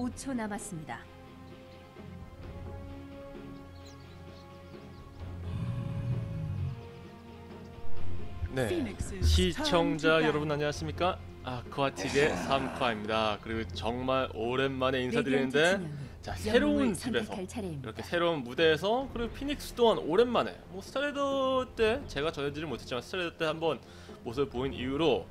5초 남았습니다. 네. 시청자 여러분 안녕하십니까? 아쿠아틱의 3쿼입니다. 그리고 정말 오랜만에 인사드리는데 자 새로운 집에서 이렇게 새로운 무대에서 그리고 피닉스 또한 오랜만에 뭐 스타레더 때 제가 전해드리지 못했지만 스타레더 때 한번 모습을 보인 이후로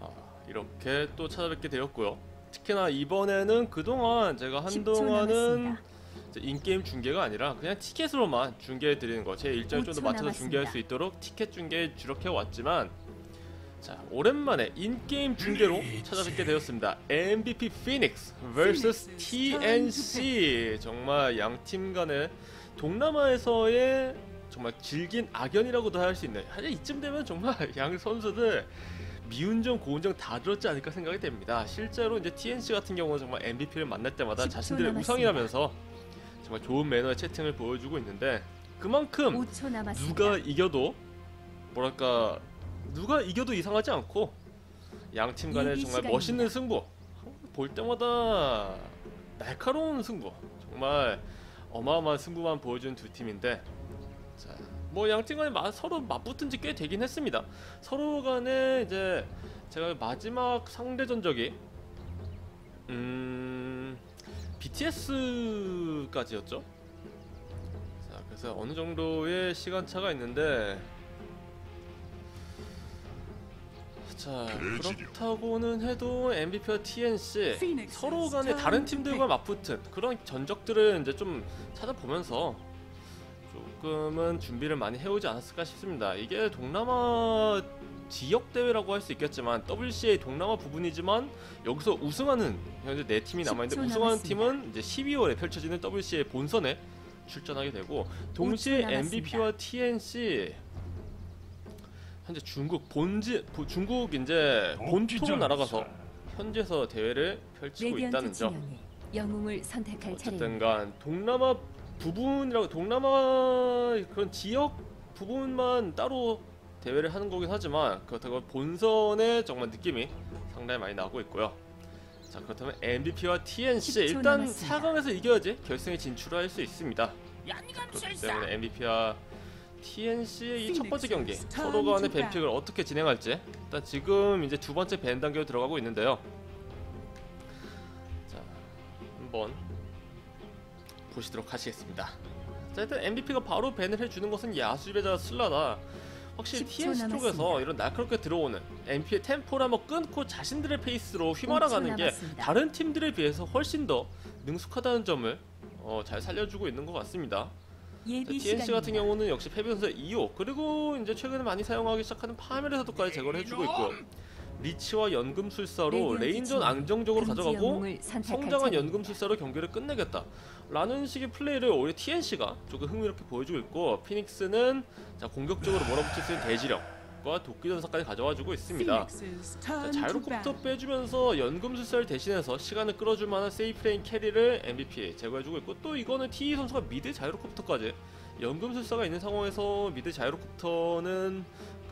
어, 이렇게 또 찾아뵙게 되었고요. 특히나 이번에는 그동안 제가 한동안은 인게임 중계가 아니라 그냥 티켓으로만 중계해 드리는 거. 제 일정을 좀더 5초 맞춰서. 중계할 수 있도록 티켓 중계에 주력해 왔지만 자 오랜만에 인게임 중계로 찾아뵙게 되었습니다. MVP 피닉스 vs TNC 정말 양 팀 간의 동남아에서의 정말 질긴 악연이라고도 할 수 있는 사실 이쯤 되면 정말 양 선수들 미운 점 고운 점 다 들었지 않을까 생각이 됩니다 실제로 이제 TNC 같은 경우는 정말 MVP를 만날 때마다 10초 자신들의 남았습니다. 우상이라면서 정말 좋은 매너의 채팅을 보여주고 있는데 그만큼 5초 남았습니다. 누가 이겨도 뭐랄까 누가 이겨도 이상하지 않고 양 팀 간의 정말 시간입니다. 멋있는 승부 볼 때마다 날카로운 승부 정말 어마어마한 승부만 보여준 두 팀인데 뭐 양팀 간에 마- 서로 맞붙은 지 꽤 되긴 했습니다. 서로 간에 이제 제가 마지막 상대 전 적이 음 BTS까지였죠? 자 그래서 어느 정도의 시간차가 있는데 자 그렇다고는 해도 MVP와 TNC 서로 간에 다른 팀들과 맞붙은 그런 전적들을 이제 좀 찾아보면서 조금은 준비를 많이 해오지 않았을까 싶습니다. 이게 동남아 지역 대회라고 할 수 있겠지만 WCA 동남아 부분이지만 여기서 우승하는 현재 네 팀이 남아 있는데 10초 우승하는. 팀은 이제 12월에 펼쳐지는 WCA 본선에 출전하게 되고 동시에. MVP와 TNC 현재 중국 본지 보- 중국 이제 본토로 날아가서 현지에서 대회를 펼치고 있다는 점. 영웅을 선택할 어쨌든 차례입니다. 간 동남아 부분이라고 동남아 그런 지역 부분만 따로 대회를 하는 거긴 하지만 그렇다고 본선의 정말 느낌이 상당히 많이 나고 있고요. 자 그렇다면 MVP와 TNC 10초 일단 남았습니다. 4강에서 이겨야지 결승에 진출할 수 있습니다. 그렇기 때문에 MVP와 TNC의 이 첫 번째 경기 서로 간의 뱀픽을 어떻게 진행할지 일단 지금 이제 두 번째 밴 단계로 들어가고 있는데요. 자 한번 보시도록 하시겠습니다. 자 일단 MVP가 바로 밴을 해주는 것은 야수배자 슬라다. 확실히 10초 TNC 쪽에서 남았습니다. 이런 날카롭게 들어오는 MVP의 템포를 한번 끊고 자신들의 페이스로 휘말아가는 5초 게. 다른 팀들에 비해서 훨씬 더 능숙하다는 점을 어, 잘 살려주고 있는 것 같습니다. TNC 같은 시간입니다. 경우는 역시 패배선수 2호 그리고 이제 최근에 많이 사용하기 시작하는 파멸에서도까지 제거를 해주고 있고요. 리치와 연금술사로 진영, 안정적으로 가져가고 성장한. 연금술사로 경기를 끝내겠다 라는 식의 플레이를 오히려 TNC가 조금 흥미롭게 보여주고 있고 피닉스는 자 공격적으로 몰아붙일 수 있는 대지력과 도끼전사까지 가져와주고 있습니다 자, 자이로콥터 빼주면서 연금술사를 대신해서 시간을 끌어줄 만한 safe lane carry를 MVP 제거해주고 있고 또 이거는 TE 선수가 mid 자이로콥터까지 연금술사가 있는 상황에서 mid 자이로콥터는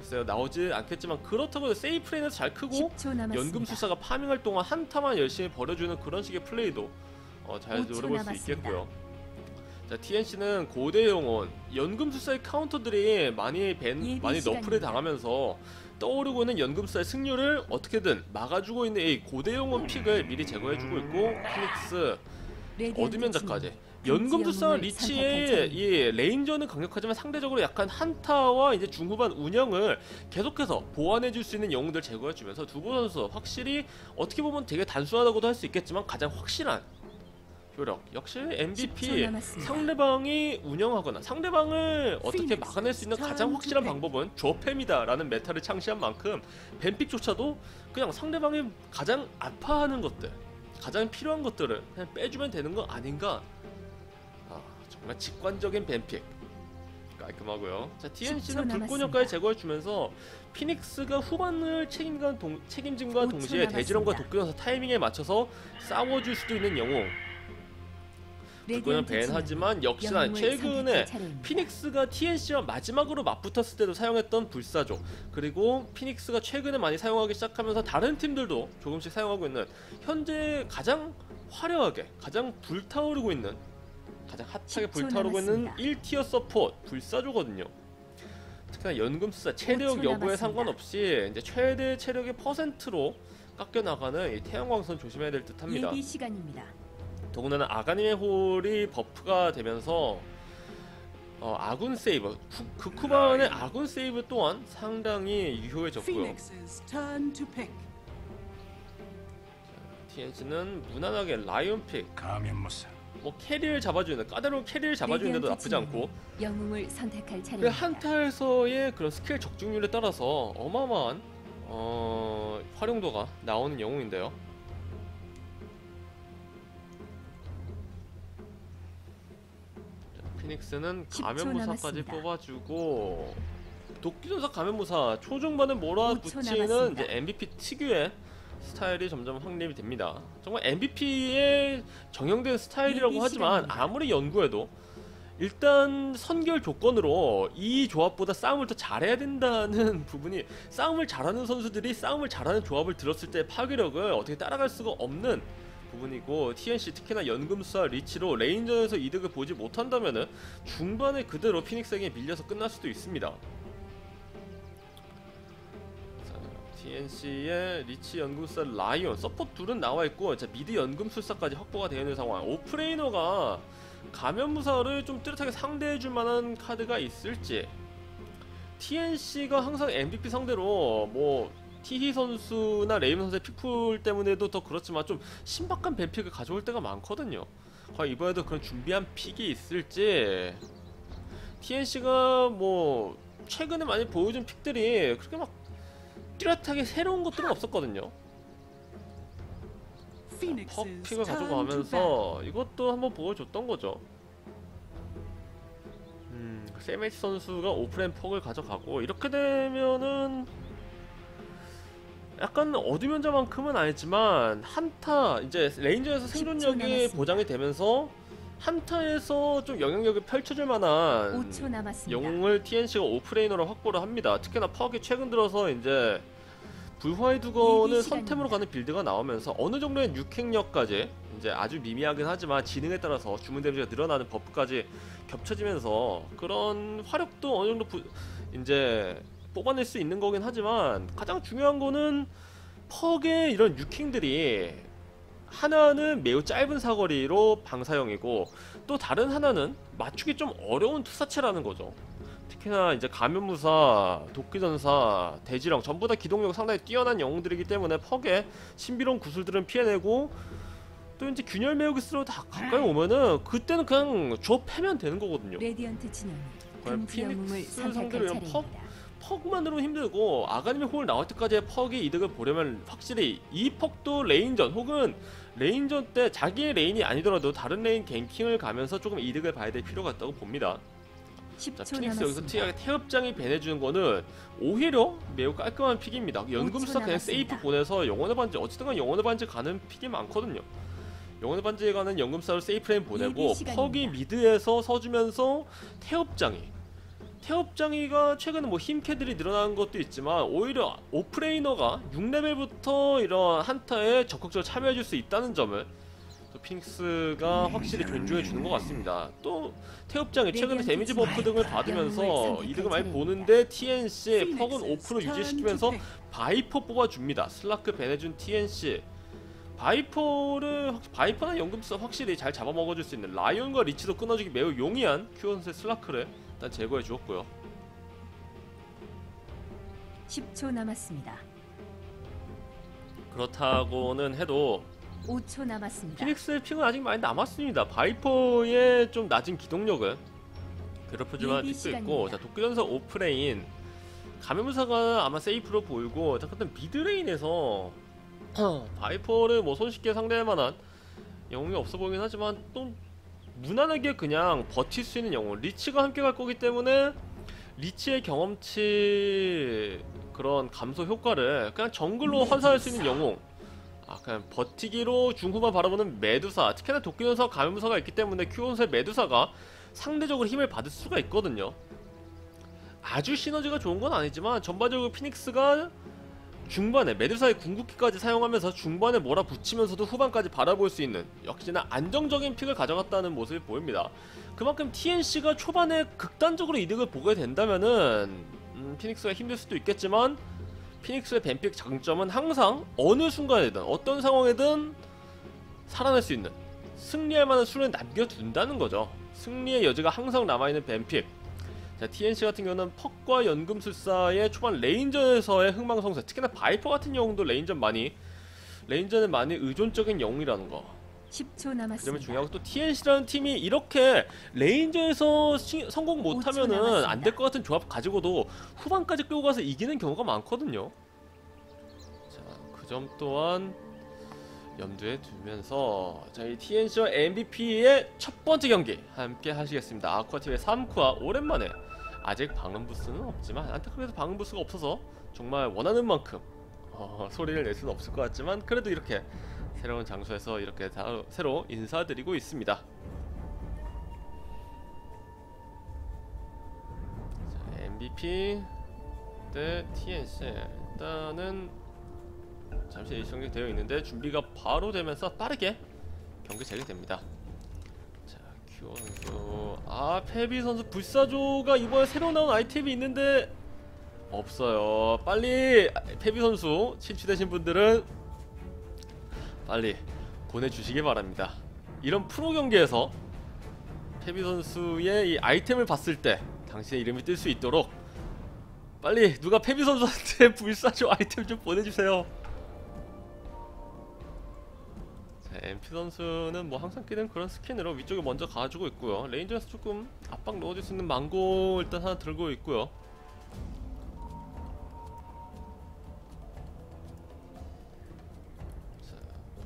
글쎄요 나오지 않겠지만 그렇다고 해서 세이프레인에서 잘 크고 10초 남았습니다. 연금술사가 파밍할 동안 한타만 열심히 벌여주는 그런 식의 플레이도 어, 잘 5초 노려볼 수 남았습니다. 있겠고요. 자 TNC는 고대 영혼 연금술사의 카운터들이 많이 밴 예비 많이 너프를 시간입니다. 당하면서 떠오르고 있는 연금술사의 승률을 어떻게든 막아주고 있는 이 고대 영혼 픽을 미리 제거해주고 있고 피닉스 어드면자까지 연금술사 영웅을 선택할 리치의 차례입니다. 이 레인저는 강력하지만 상대적으로 약간 한타와 이제 중후반 운영을 계속해서 보완해줄 수 있는 영웅들 제거해주면서 두부 선수 확실히 어떻게 보면 되게 단순하다고도 할 수 있겠지만 가장 확실한 효력 역시 10초 MVP. 상대방이 운영하거나 상대방을 어떻게 막아낼 수 있는 가장 확실한 방법은 줘팸이다라는 meta를 창시한 만큼 ban pick조차도 그냥 상대방이 가장 아파하는 것들 가장 필요한 것들을 그냥 빼주면 되는 거 아닌가 아, 정말 직관적인 ban pick 깔끔하고요. 자 10초 TNC는 남았습니다. 불꽃령까지 제거해주면서 피닉스가 후반을 책임과 동, 책임짐과 5초 동시에 대지령과. 도끼전사 타이밍에 맞춰서 싸워줄 수도 있는 영웅 Radiant 진영, ban하지만 역시나 최근에. 피닉스가 TNC와 마지막으로 맞붙었을 때도 사용했던 불사조 그리고 피닉스가 최근에 많이 사용하기 시작하면서 다른 팀들도 조금씩 사용하고 있는 현재 가장 화려하게 가장 불타오르고 있는 가장 핫하게 10초 불타오르고 있는 남았습니다. 1tier support 불사조거든요. 특히나 연금술사 체력 5초 여부에. 상관없이 이제 최대 체력의 퍼센트로 깎여 나가는 이 태양광선 조심해야 될 듯합니다. 예비 시간입니다. 더군다나 아가님의 홀이 buff가 되면서 어, 아군 save 쿠- 크쿠바의 아군 save 또한 상당히 유효해졌고요. Phoenix's turn to pick. TNC는 무난하게 라이온 pick 가면무사 뭐 carry를 잡아주는 까다로운 carry를 잡아주는데도 나쁘지 않고 영웅을 선택할 그 차례입니다. 한타에서의 그런 스킬 적중률에 따라서 어마어마한 어, 활용도가 나오는 영웅인데요. 자, 피닉스는 10초 가면무사까지. 뽑아주고 도끼전사 가면무사 초중반을 5초 몰아붙이는. 이제 MVP 특유의 스타일이 점점 확립이 됩니다. 정말 MVP의 정형된 스타일이라고 예비 하지만. 아무리 연구해도 일단 선결 조건으로 이 조합보다 싸움을 더 잘해야 된다는 부분이 싸움을 잘하는 선수들이 싸움을 잘하는 조합을 들었을 때 파괴력을 어떻게 따라갈 수가 없는 부분이고 TNC 특히나 연금수와 리치로 레인전에서 이득을 보지 못한다면 은 중반에 그대로 피닉스에게 밀려서 끝날 수도 있습니다. TNC의 리치 연금술사 라이온 support 둘은 나와 있고 자 mid 연금술사까지 확보가 되어 있는 상황. offlaner가 가면무사를 좀 뚜렷하게 상대해줄 만한 카드가 있을지. TNC가 항상 MVP 상대로 뭐 티히 선수나 레이먼 선수의 pick pool 때문에도 더 그렇지만 좀 신박한 ban pick을 가져올 때가 많거든요. 과연 이번에도 그런 준비한 pick이 있을지. TNC가 뭐 최근에 많이 보여준 픽들이 그렇게 막 뚜렷하게 새로운 것들은 없었거든요. To bat. 가져가면서 이것도 한번 보여줬던 거죠. 음, 세메시 선수가 오프렌 퍽을 가져가고 이렇게 되면은 약간 어드면자만큼은 아니지만 한타 이제 레인저에서 10초 생존력이. 보장이 되면서 한타에서 좀 영향력을 펼쳐줄 만한 5초 남았습니다. 영웅을 TNC가 오프레이너로 확보를 합니다. 특히나 퍽이 최근 들어서 이제 불화의 예비 선템으로. 가는 빌드가 나오면서 어느 정도의 육행력까지 이제 아주 미미하긴 하지만 지능에 따라서 주문 데미지가 늘어나는 버프까지 겹쳐지면서 그런 화력도 어느 정도 부, 이제 뽑아낼 수 있는 거긴 하지만 가장 중요한 거는 퍽의 이런 육행들이 하나는 매우 짧은 사거리로 방사형이고 또 다른 하나는 맞추기 좀 어려운 투사체라는 거죠. 특히나 이제 가면무사, 도끼전사, 대지령 전부 다 기동력 상당히 뛰어난 영웅들이기 때문에 퍽의 신비로운 구슬들은 피해내고 또 이제 균열 매우기스로 다 가까이 오면은 그때는 그냥 줘 패면 되는 거거든요. Radiant 피닉스 상대로 이런 차례입니다. 퍽만으로는 힘들고 아가님의 홀 나올 때까지의 퍽의 이득을 보려면 확실히 이 퍽도 lane전 혹은 lane전 때 자기의 lane이 아니더라도 다른 lane ganking을 가면서 조금 이득을 봐야 될 필요가 있다고 봅니다. 자 10초 피닉스 여기서 남았습니다. 특이하게 태엽장이 빼내주는 거는 오히려 매우 깔끔한 pick입니다. 연금술사 그냥. safe 보내서 영혼의 반지 어쨌든 간 영혼의 반지 가는 pick이 많거든요. 영혼의 반지에 가는 연금술사를 safe lane 보내고. 퍽이 mid에서 서주면서 태엽장이 태엽장이가 최근에 뭐 힘캐들이 늘어나는 것도 있지만 오히려 offlaner가 6레벨부터 이런 한타에 적극적으로 참여해줄 수 있다는 점을 또 피닉스가 확실히 존중해 주는 것 같습니다. 또 태엽장이 최근에 레디언트 데미지 버프 등을 받으면서 이득을 많이. 보는데 TNC의 퍽은 Phoenix's 5% turn to 유지시키면서. 바이퍼 뽑아줍니다. 슬라크 베네준 TNC 바이퍼를 확- 바이퍼나 연금사 확실히 잘 잡아먹어줄 수 있는 라이온과 리치도 끊어주기 매우 용이한 큐언스의 슬라크를 일단 제거해 주었고요. 10초 남았습니다. 그렇다고는 해도 5초 남았습니다. 피닉스의 pick은 아직 많이 남았습니다. 바이퍼의 좀 낮은 괴롭혀줄 만한 예비 pick도 있고. 자 도끼전사 offlane 가면무사가 아마 safe로 보이고 자 근데 mid lane에서 바이퍼를 뭐 손쉽게 상대할 만한 영웅이 없어 보이긴 하지만 또 무난하게 그냥 버틸 수 있는 영웅. 리치가 함께 갈 거기 때문에 리치의 경험치 그런 감소 효과를 그냥 정글로 환산할 수 있는 영웅. 아 그냥 버티기로 중후반 바라보는 메두사. 특히나 도끼전사 가면무사가 있기 때문에 큐온스의 메두사가 상대적으로 힘을 받을 수가 있거든요. 아주 시너지가 좋은 건 아니지만 전반적으로 피닉스가 중반에 메두사의 궁극기까지 사용하면서 중반에 몰아붙이면서도 후반까지 바라볼 수 있는 역시나 안정적인 픽을 가져갔다는 모습이 보입니다. 그만큼 TNC가 초반에 극단적으로 이득을 보게 된다면은 음, 피닉스가 힘들 수도 있겠지만 피닉스의 ban pick 장점은 항상 어느 순간에든 어떤 상황에든 살아날 수 있는 승리할 만한 수를 남겨둔다는 거죠. 승리의 여지가 항상 남아있는 ban pick. 자, TNC 같은 경우는 퍽과 연금술사의 초반 lane전에서의 흥망성쇠 특히나 바이퍼 같은 경우도 lane전 많이 lane전에 많이 의존적인 영웅이라는 거 10초 그러면 남았습니다. 중요하고 또 TNC라는 팀이 이렇게 레인저에서 시- 성공 못하면은. 안 될 것 같은 조합 가지고도 후반까지 끌고 가서 이기는 경우가 많거든요. 자, 그 점 또한 염두에 두면서 저희 TNC와 MVP의 첫 번째 경기 함께 하시겠습니다. 아쿠아TV의 3쿠아 오랜만에 아직 방음 부스는 없지만 안타깝게도 방음 부스가 없어서 정말 원하는 만큼 어, 소리를 낼 수는 없을 것 같지만 그래도 이렇게 새로운 장소에서 이렇게 다, 새로 인사드리고 있습니다. 자, MVP 대 TNC 일단은 잠시 일정이 되어 있는데 준비가 바로 되면서 빠르게 경기 재개됩니다. 자, 큐어 선수 아 페비 선수 불사조가 이번에 새로 나온 아이템이 있는데 없어요. 빨리 페비 선수 친추되신 분들은 빨리 보내주시기 바랍니다. 이런 프로 경기에서 페비 선수의 이 아이템을 봤을 때 당신의 이름이 뜰 수 있도록 빨리 누가 페비 선수한테 불사조 아이템 좀 보내주세요. MP 선수는 뭐 항상 끼는 그런 스킨으로 위쪽에 먼저 가지고 있고요. lane전에서 조금 압박 넣어줄 수 있는 망고 일단 하나 들고 있고요. 자,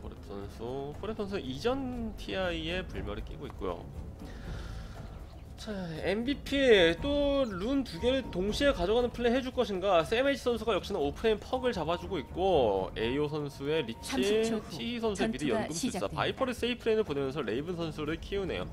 포레 선수, 포레 선수 이전 TI에 불멸을 끼고 있고요. 자, MVP 또 룬 두 개를 동시에 가져가는 플레이 해줄 것인가? 세메지 선수가 역시나 offlane 퍽을 잡아주고 있고 AO 선수의 리치, 30초 후 T 선수의 mid 전투가 연금술사. 바이퍼를 safe lane을 보내면서 레이븐 선수를 키우네요.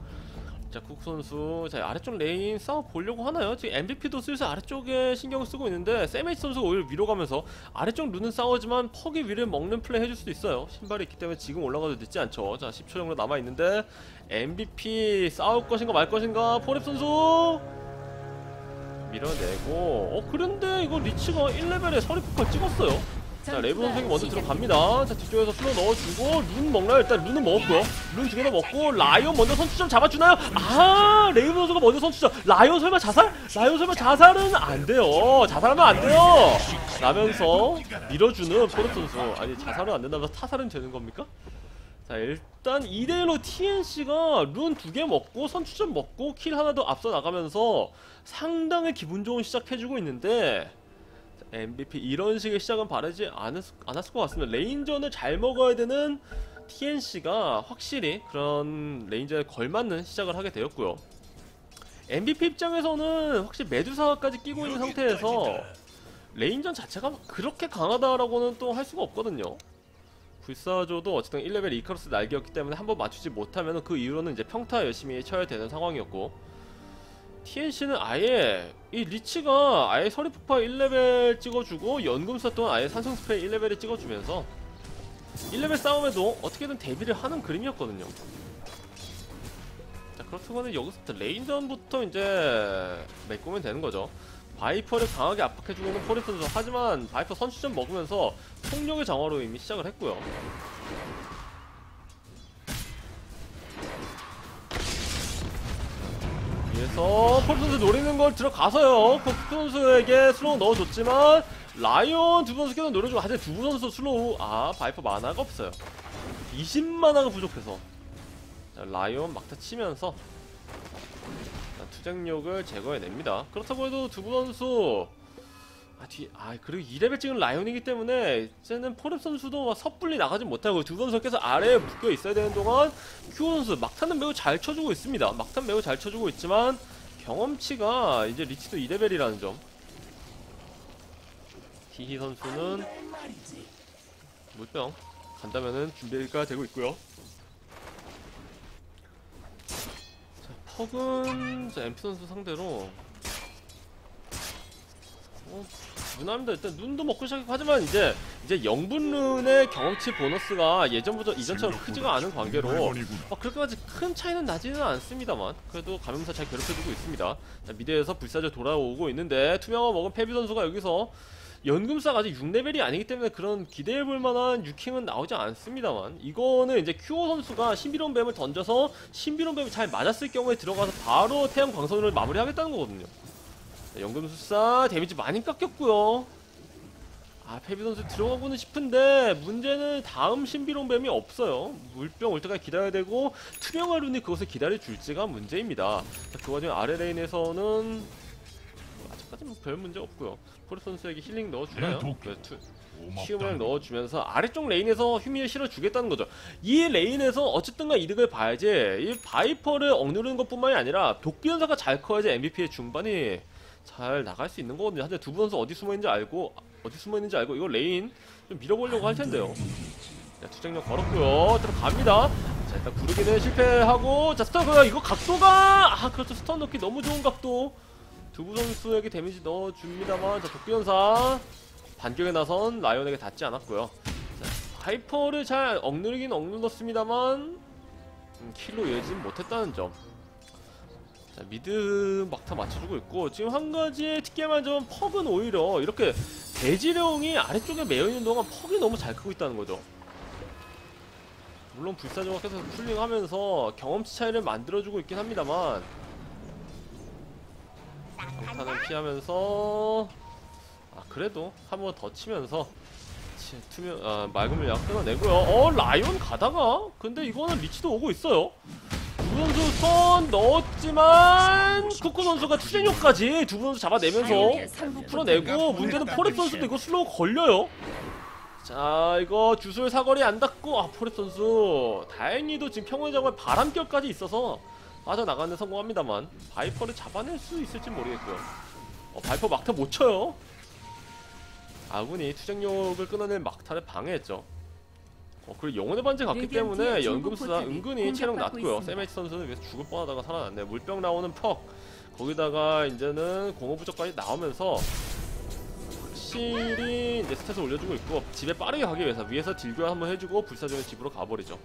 자, 쿡 선수, 자 아래쪽 lane 싸워 보려고 하나요? 지금 MVP도 슬슬 아래쪽에 신경을 쓰고 있는데 세메지 선수가 오히려 위로 가면서 아래쪽 rune은 싸우지만 퍽이 위를 먹는 플레이 해줄 수도 있어요. 신발이 있기 때문에 지금 올라가도 늦지 않죠. 자, 10초 정도 남아 있는데 MVP 싸울 것인가 말 것인가? 포랩 선수 밀어내고 어 그런데 이거 리치가 1레벨에 서리폭발 찍었어요. 자 레이븐 선수 먼저 들어갑니다. 자 뒤쪽에서 slow 넣어주고 룬 먹나요? 일단 rune은 먹었고요. 룬 두 개나 먹고 라이온 먼저 선취점 잡아주나요? 아 레이븐 선수가 먼저 선취점. 라이온 설마 자살? 라이온 설마 자살은 안 돼요. 자살하면 안 돼요. 라면서 밀어주는 포르 선수. 아니 자살은 안 된다면서 타살은 되는 겁니까? 자 일단 2대1로 TNC가 rune 두 개 먹고 선취점 먹고 kill 하나 더 앞서 나가면서 상당히 기분 좋은 시작해주고 있는데 자, MVP 이런 식의 시작은 바라지 않았, 않았을 것 같습니다. 레인전을 잘 먹어야 되는 TNC가 확실히 그런 레인전에 걸맞는 시작을 하게 되었고요. MVP 입장에서는 확실히 메두사까지 끼고 있는 상태에서 레인전 자체가 그렇게 강하다라고는 또 할 수가 없거든요. 불사조도 어쨌든 1레벨 이카루스 날개였기 때문에 한번 맞추지 못하면 그 이후로는 이제 평타 열심히 쳐야 되는 상황이었고 TNC는 아예 이 리치가 아예 서리 폭발 1레벨 찍어주고 연금사 또한 아예 산성 스프레이 1레벨을 찍어주면서 1레벨 싸움에도 어떻게든 대비를 하는 그림이었거든요. 자 그렇다면 여기서부터 레인전부터 이제 메꾸면 되는 거죠. 바이퍼를 강하게 압박해주고 있는 선수 하지만 바이퍼 선취점 먹으면서 폭력의 장화로 이미 시작을 했고요 위에서 폴 선수 노리는 걸 들어가서요 코크 선수에게 slow 넣어줬지만 라이온 두부 선수 계속 노려주고 하지만 두부 선수 slow 아 바이퍼 mana가 없어요 20 mana가 부족해서 자, 라이온 막타 치면서 자, 투쟁력을 제거해냅니다. 그렇다고 해도 두부 선수 아, 뒤, 아, 그리고 2레벨 찍은 라이온이기 때문에 이제는 포렙 선수도 막 섣불리 나가지 못하고 선수가 계속 아래에 묶여 있어야 되는 동안 큐 선수 막탄은 매우 잘 쳐주고 있습니다. 막탄 매우 잘 쳐주고 있지만 경험치가 이제 리치도 2레벨이라는 점. 히히 선수는 물병 간다면은 준비가 되고 있고요. 퍽은 자, MP 선수 상대로 어, 무난합니다. 일단 눈도 먹고 시작하고 하지만 이제 이제 영분룬의 경험치 보너스가 예전부터 이전처럼 크지가 않은 관계로 어, 그렇게까지 큰 차이는 나지는 않습니다만 그래도 감염사 잘 괴롭혀주고 있습니다. 자, mid에서 불사조 돌아오고 있는데 투명화 먹은 페비 선수가 여기서 연금술사가 아직 6레벨이 아니기 때문에 그런 기대해볼 만한 ganking은 나오지 않습니다만 이거는 이제 큐어 선수가 신비로운 뱀을 던져서 신비로운 뱀이 잘 맞았을 경우에 들어가서 바로 태양 광선을 마무리하겠다는 거거든요. 자, 연금술사 데미지 많이 깎였고요. 아 페비 선수 들어가고는 싶은데 문제는 다음 신비로운 뱀이 없어요. 물병 올 때까지 기다려야 되고 투명화 rune이 그것을 기다려 줄지가 문제입니다. 자, 그 와중에 아래 레인에서는 아직까지 뭐별 문제 없고요. 포르 선수에게 힐링 넣어주나요? 네, 네, 투, 키움을 넣어주면서 아래쪽 레인에서 힘을 실어주겠다는 거죠. 이 레인에서 어쨌든가 이득을 봐야지 이 바이퍼를 억누르는 것뿐만이 아니라 독비연사가 잘 커야지 MVP의 중반이 잘 나갈 수 있는 거거든요. 하지만 두분 선수 어디 숨어 있는지 알고 어디 숨어 있는지 알고 이거 레인 좀 밀어보려고 할 텐데요. 자, 투쟁력 걸었고요. 들어갑니다. 자, 일단 구르기는 실패하고 자, stun가 이거 각도가 아, 그렇죠. stun 넣기 너무 좋은 각도. 두부 선수에게 데미지 넣어 줍니다만 자, 독비연사 반격에 나선 라이온에게 닿지 않았고요. 자, 바이퍼를 잘 억누르긴 억눌렀습니다만 음, kill로 이어지진 못했다는 점. 자, mid 막타 맞춰주고 있고 지금 한 가지의 특이한 점은 퍽은 오히려 이렇게 대지령이 아래쪽에 매여있는 동안 퍽이 너무 잘 크고 있다는 거죠. 물론 불사조가 계속 쿨링하면서 경험치 차이를 만들어주고 있긴 합니다만 강타는 피하면서 아 그래도 한 번 더 치면서 치- 투명 아 맑은 물약 끊어내고요. 어 라이온 가다가 근데 이거는 리치도 오고 있어요. 두 선수 선 넣었지만 쿠쿠 선수가 투쟁력까지 두 선수 잡아내면서 풀어내고 문제는 포렉 선수도 이거 슬로우 걸려요. 자 이거 주술 사거리 안 닿고 아 포렉 선수 다행히도 지금 평온의 장관 바람결까지 있어서 빠져나가는 데 성공합니다만 바이퍼를 잡아낼 수 있을지 모르겠고요. 어, 바이퍼 막타 못 쳐요. 아군이 투쟁력을 끊어낸 막타를 방해했죠. 어, 그리고 영혼의 반지 갔기 때문에 레디언트의 연금수가 중국 은근히 포탑이 체력 낮고요. 세메치 선수는 그래서 죽을 뻔하다가 살아났네. 물병 나오는 퍽 거기다가 이제는 공허 부적까지 나오면서 확실히 이제 stat을 올려주고 있고 집에 빠르게 가기 위해서 위에서 deal교환 한번 해주고 불사조의 집으로 가버리죠.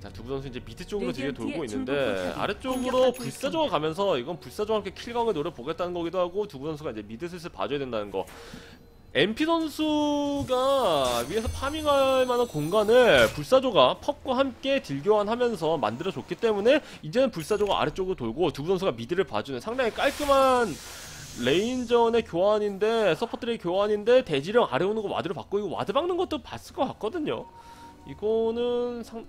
자 두부 선수 이제 밑에 쪽으로 되게 돌고 있는데 아래쪽으로 불사조가 가면서 이건 불사조와 함께 kill각을 노려보겠다는 거기도 하고 두부 선수가 이제 mid 슬슬 봐줘야 된다는 거 MP 선수가 위에서 farming할 만한 공간을 불사조가 퍽과 함께 deal교환하면서 만들어줬기 때문에 이제는 불사조가 아래쪽으로 돌고 두부 선수가 mid를 봐주는 상당히 깔끔한 레인전의 교환인데 support의 교환인데 대지령 아래 오는 거 ward로 바꾸고 이거 ward 박는 것도 봤을 것 같거든요. 이거는 상...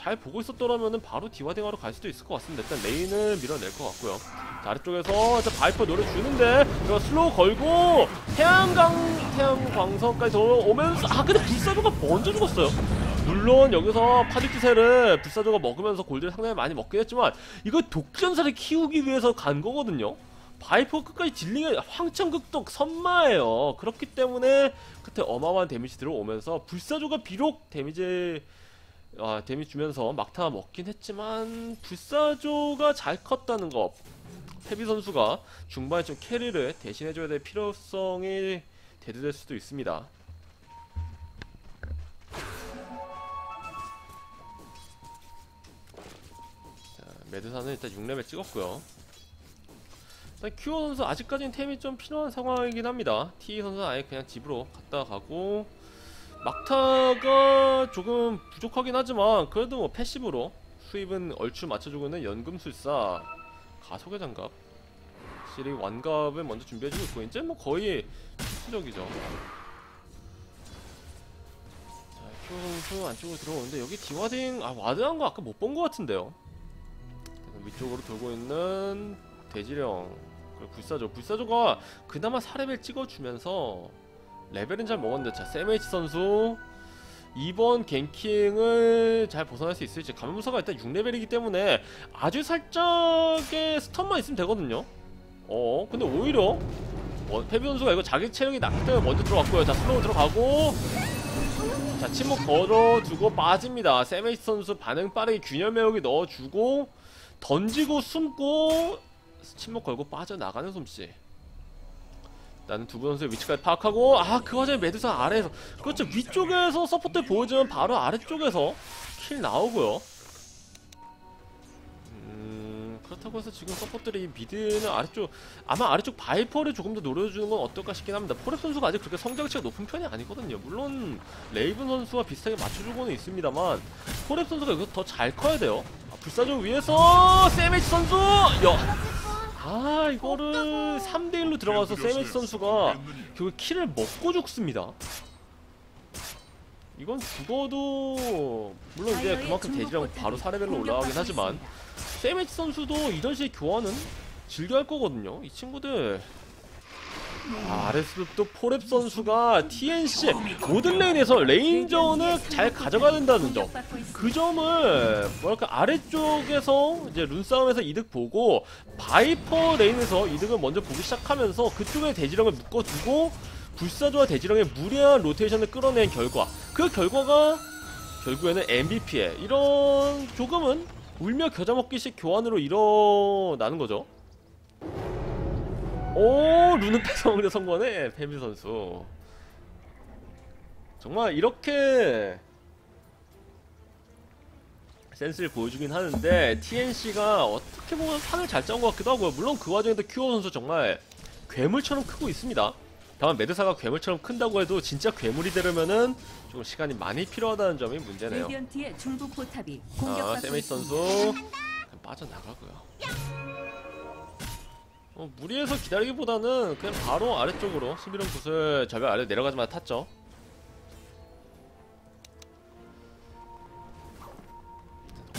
잘 보고 있었더라면은 바로 dewarding하러 갈 수도 있을 것 같습니다. 일단 레인을 밀어낼 것 같고요. 자, 아래쪽에서 저 바이퍼 노려주는데 이거 slow 걸고 태양강 태양광선까지 들어오면서 아 근데 불사조가 먼저 죽었어요. 물론 여기서 파디키세를 불사조가 먹으면서 골드를 상당히 많이 먹긴 했지만 이거 독전사를 키우기 위해서 간 거거든요. 바이퍼 끝까지 dealing에 황천극독 선마예요. 그렇기 때문에 끝에 어마어마한 데미지 들어오면서 불사조가 비록 데미지 아, 데미지 주면서 막타 먹긴 했지만 불사조가 잘 컸다는 거 페비 선수가 중반에 좀 carry를 대신해줘야 될 필요성이 대두될 수도 있습니다. 자, 메드사는 일단 6레벨 찍었고요. 일단 큐어 선수 아직까지는 템이 좀 필요한 상황이긴 합니다. T 선수는 아예 그냥 집으로 갔다 가고 막타가 조금 부족하긴 하지만 그래도 뭐 패시브로 수입은 얼추 맞춰주고 있는 연금술사 가속의 장갑. 확실히 완갑을 먼저 준비해주고 있고 이제 뭐 거의 필수적이죠. 자 큐 선수 안쪽으로 들어오는데 여기 dewarding 아 ward한 거 아까 못본거 같은데요. 위쪽으로 돌고 있는 대지령. 불사조. 불사조가 그나마 4레벨 찍어주면서 레벨은 잘 먹었는데 자 세메이치 선수. 이번 ganking을 잘 벗어날 수 있을지. 가면무사가 일단 6레벨이기 때문에 아주 살짝의 stun만 있으면 되거든요. 어 근데 오히려 어, 페비 선수가 이거 자기 체력이 낮기 때문에 먼저 들어갔고요. 자 slow 들어가고. 자 침묵 걸어두고 빠집니다. 세메이치 선수 반응 빠르게 균열 매혹이 넣어주고 던지고 숨고 침묵 걸고 빠져나가는 솜씨 나는 두부 선수의 위치까지 파악하고 아 그 와중에 메두사 아래에서 그렇죠 위쪽에서 서포트 보여주면 바로 아래쪽에서 kill 나오고요. 음 그렇다고 해서 지금 서포트들이 mid는 아래쪽 아마 아래쪽 바이퍼를 조금 더 노려주는 건 어떨까 싶긴 합니다. 포랩 선수가 아직 그렇게 성장치가 높은 편이 아니거든요. 물론 레이븐 선수와 비슷하게 맞춰주고는 있습니다만 포랩 선수가 여기서 더 잘 커야 돼요. 아, 불사조 위에서 세메지 선수! 야 아 이거를 3대1로 들어가서 세메지 선수가 결국 kill을 먹고 죽습니다. 이건 죽어도 물론 이제 그만큼 대지랑 바로 4레벨로 올라가긴 하지만 세메지 선수도 이런 식의 교환은 즐겨 할 거거든요. 이 친구들 아, 아래스도 포랩 선수가 TNC 모든 lane에서 lane전을 잘 가져가야 된다는 점. 그 점을 뭐랄까 아래쪽에서 이제 룬 싸움에서 이득 보고 바이퍼 lane에서 이득을 먼저 보기 시작하면서 그쪽에 대지령을 묶어두고 불사조와 대지령의 무리한 로테이션을 끌어낸 결과 그 결과가 결국에는 MVP에 이런 조금은 울며 겨자 먹기식 교환으로 일어나는 거죠. 오 루는 패성을 성공하네 페미 선수. 정말 이렇게 센스를 보여주긴 하는데 TNC가 어떻게 보면 판을 잘 짜온 것 같기도 하고요. 물론 그 와중에도 큐어 선수 정말 괴물처럼 크고 있습니다. 다만 메드사가 괴물처럼 큰다고 해도 진짜 괴물이 되려면은 조금 시간이 많이 필요하다는 점이 문제네요. 레디언트의 중부 포탑이 아, 공격받고 세메이. 선수 빠져나가고요. 어, 무리해서 기다리기보다는 그냥 바로 아래쪽으로 11원 굿을 절벽 아래 내려가자마자 탔죠.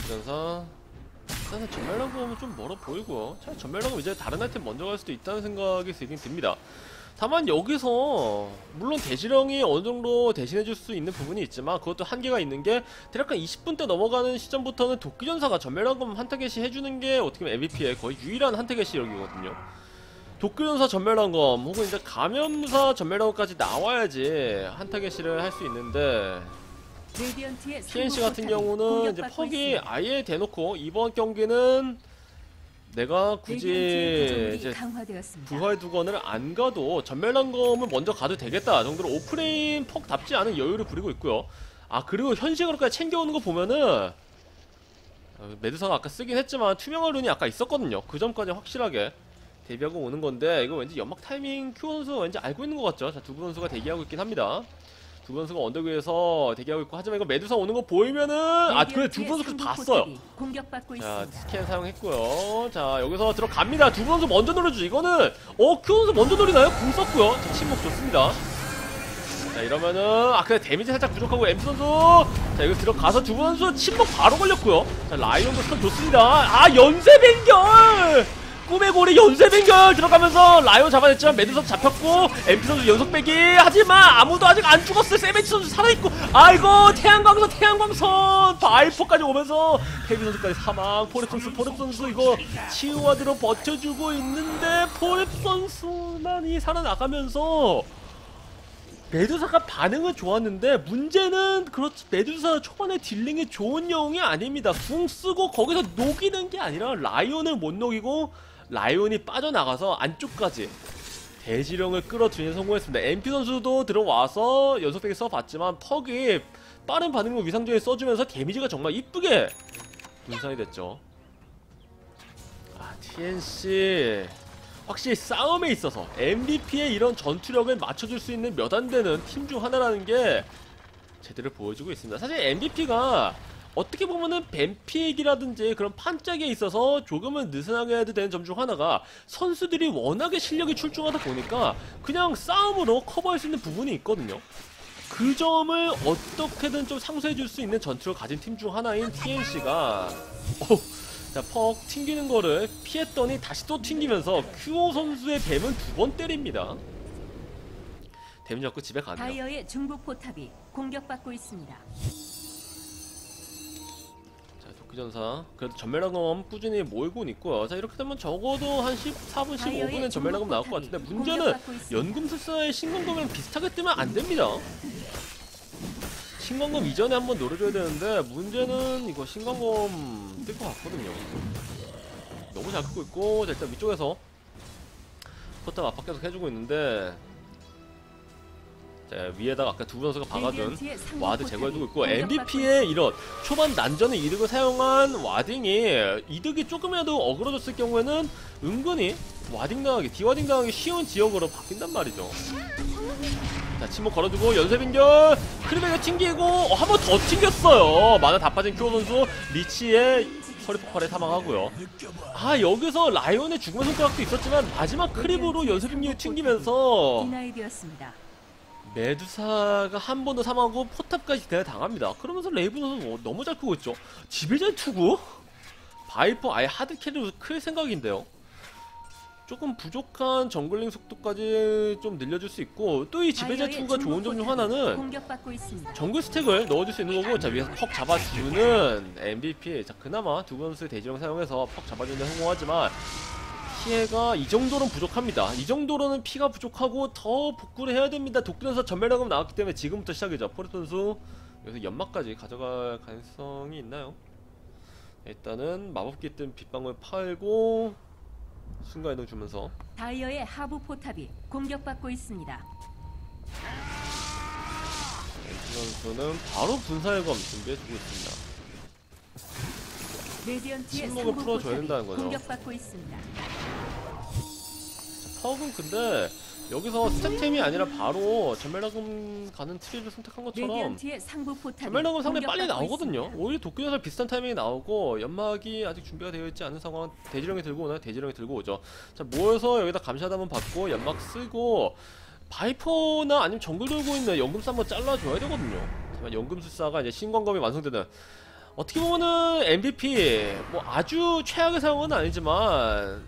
전사 일단은 전멸라고 하면 좀 멀어 보이고요. 차라리 전멸라고 이제 다른 아이템 먼저 갈 수도 있다는 생각이 들긴 듭니다. 다만 여기서 물론 대지령이 어느 정도 대신해줄 수 있는 부분이 있지만 그것도 한계가 있는 게 대략 한 20분대 넘어가는 시점부터는 도끼전사가 전멸한검 한타겟이 해주는 게 어떻게 보면 MVP의 거의 유일한 한타겟이 여기거든요. 도끼전사 전멸한검 혹은 이제 감염사 전멸한검까지 나와야지 한타겟이를 할 수 있는데 상부 같은 경우는 이제 퍽이. 아예 대놓고 이번 경기는 내가 굳이 이제. 부활 두건을 안 가도 전멸난검을 먼저 가도 되겠다 정도로 오프레임 퍽답지 않은 여유를 부리고 있고요. 아 그리고 현실으로까지 챙겨오는 거 보면은 어, 메두사가 아까 쓰긴 했지만 투명한 룬이 아까 있었거든요. 그 점까지 확실하게 대비하고 오는 건데 이거 왠지 연막 타이밍 큐 선수 왠지 알고 있는 것 같죠. 자 두부 선수가 대기하고 있긴 합니다. 두부 선수가 언덕 위에서 대기하고 있고 하지만 이거 메두사 오는 거 보이면은 아 그래 두부 선수 그 봤어요. 공격받고 자 있습니다. 스캔 사용했고요. 자 여기서 들어갑니다. 두부 선수 먼저 노려주죠. 이거는 어큐 선수 먼저 노리나요? 궁 썼고요. 자 침묵 좋습니다. 자 이러면은 아 근데 데미지 살짝 부족하고 엠프 선수. 자 여기 들어가서 두부 선수 침묵 바로 걸렸고요. 자 라이온도 stun 좋습니다. 아 연쇄 빙결 꿈의 고리 연쇄 빙결 들어가면서 라이온 잡아냈지만 매드 선수 잡혔고 엠피 선수 연속 베기. 하지만 아무도 아직 안 죽었어요. 세메치 선수 살아있고. 아이고 태양광선 태양광선. 바이퍼까지 오면서 케비 선수까지 사망. 선수 포랩 선수 이거 치유 ward로 버텨주고 있는데 포랩 선수만이 살아나가면서 메두사가 반응은 좋았는데 문제는 그렇지 메두사 초반에 dealing이 좋은 영웅이 아닙니다. 궁 쓰고 거기서 녹이는 게 아니라 라이온을 못 녹이고 라이온이 빠져나가서 안쪽까지 대지령을 끌어들이는 성공했습니다. MP 선수도 들어와서 연속 베기 써봤지만 퍽이 빠른 반응으로 위상적인 써주면서 데미지가 정말 이쁘게 분산이 됐죠. 아 TNC 확실히 싸움에 있어서 MVP의 이런 전투력을 맞춰줄 수 있는 몇 안 되는 팀 중 하나라는 게 제대로 보여주고 있습니다. 사실 MVP가 어떻게 보면은 뱀픽이라든지 그런 판짝에 있어서 조금은 느슨하게 해도 되는 점 중 하나가 선수들이 워낙에 실력이 출중하다 보니까 그냥 싸움으로 커버할 수 있는 부분이 있거든요. 그 점을 어떻게든 좀 상쇄해 줄 수 있는 전투를 가진 팀 중 하나인 TNC가 자, 퍽 튕기는 거를 피했더니 다시 또 튕기면서 큐오 선수의 뱀은 두 번 때립니다. 데미지 얻고 집에 가네요. 다이어의 중부 포탑이 공격받고 있습니다. 자, 도끼전사. 그래도 전멸라검 꾸준히 모이곤 있고요. 자, 이렇게 되면 적어도 한 14분, 15분엔 전멸라검 나올 것 같은데 문제는. 연금술사의 신광검이랑 비슷하게 뜨면 안 됩니다. 신광검 이전에 한번 노려줘야 되는데 문제는 이거 신광검 뜰 것 같거든요. 너무 잘 끄고 있고 자, 일단 위쪽에서 포탑 압박 계속 해주고 있는데 자, 위에다가 아까 두부 선수가 박아둔 ward 제거해두고 있고 MVP의 이런 초반 난전의 이득을 사용한 warding이 이득이 조금이라도 어그러졌을 경우에는 은근히 warding 당하기, dewarding 당하기 쉬운 지역으로 바뀐단 말이죠. 자, 침묵 걸어두고 연쇄빙결 creep에 튕기고 어, 한 번 더 튕겼어요. 마나 다 빠진 큐어 선수 리치의 서리 폭발에 사망하고요. 아 여기서 라이온의 죽음의 손가락도 있었지만 마지막 creep으로 연쇄빙결 튕기면서 denied였습니다. 메두사가 한 번 더 사망하고 포탑까지 대회 당합니다. 그러면서 레이븐 선수 뭐 너무 잘 크고 있죠. 지배자 투구? 바이퍼 아예 hard carry로 클 생각인데요. 조금 부족한 jungling 속도까지 좀 늘려줄 수 있고 또 이 지배자 투구가 좋은 점 중 하나는. 정글 stack을 넣어줄 수 있는 거고 자 위에서 퍽 잡아주는 MVP 자 그나마 두부 선수의 대지령 사용해서 퍽 잡아주는 데 성공하지만 피해가 이 정도는 부족합니다 이 정도로는 피가 부족하고 더 복구를 해야 됩니다 독변에서 점멸단검 나왔기 때문에 지금부터 시작이죠 포레 선수 여기서 연막까지 가져갈 가능성이 있나요? 일단은 마법기 뜬 빗방울 팔고 순간이동 주면서 다이어의 하부 포탑이 공격받고 있습니다. 이 선수는 바로 분사일검 준비해주고 있습니다 상부 풀어줘야 된다는 거죠. 공격받고 있습니다. 퍽은 근데 여기서 스태템이 아니라 바로 전멸나금 가는 트리를 선택한 것처럼 전멸나금 상당히 빨리 나오거든요 있습니다. 오히려 도쿄에서 비슷한 타이밍에 나오고 연막이 아직 준비가 되어 있지 않은 상황 대지령이 들고 오나요? 대지령이 들고 오죠 자 모여서 여기다 감시하다 한번 받고 연막 쓰고 바이퍼나 아니면 정글 돌고 있는 연금수 한번 잘라줘야 되거든요 하지만 연금술사가 이제 신광검이 완성되는 어떻게 보면은 MVP 뭐 아주 최악의 상황은 아니지만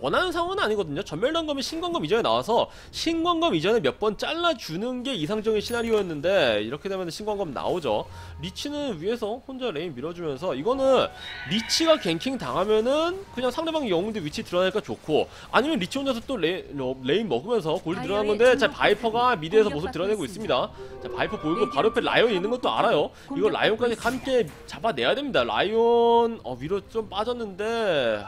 원하는 상황은 아니거든요. 점멸단검이 신광검 이전에 나와서 신광검 이전에 몇 번 잘라주는 게 이상적인 시나리오였는데 이렇게 되면 신광검 나오죠. 리치는 위에서 혼자 lane 밀어주면서 이거는 리치가 ganking 당하면은 그냥 상대방 영웅들 위치 드러나니까 좋고 아니면 리치 혼자서 또 레, 러- lane 먹으면서 골드 드러난 건데 자 바이퍼가 mid에서 모습 드러내고 있습니다. 자 바이퍼 보이고 바로 옆에 라이온 있는 것도 알아요. 이거 라이온까지 함께 잡아내야 됩니다. 라이온 어 위로 좀 빠졌는데